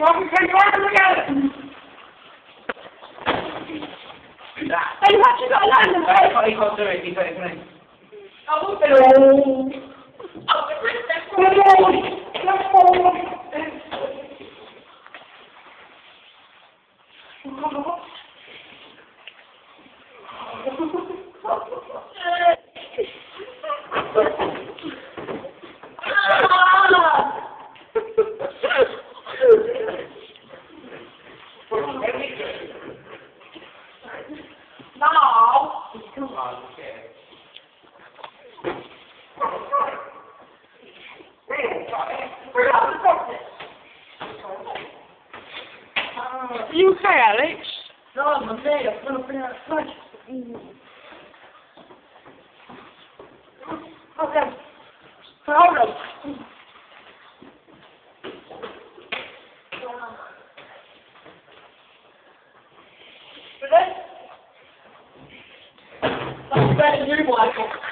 Take one again! Hey, you've actually got He can't, he can't do it. He's got it for me. Oh, hello. Oh, shit. Are you okay, Alex? No, I'm dead. I'm gonna bring out a flash. Okay. Hold on. Better than you, than you.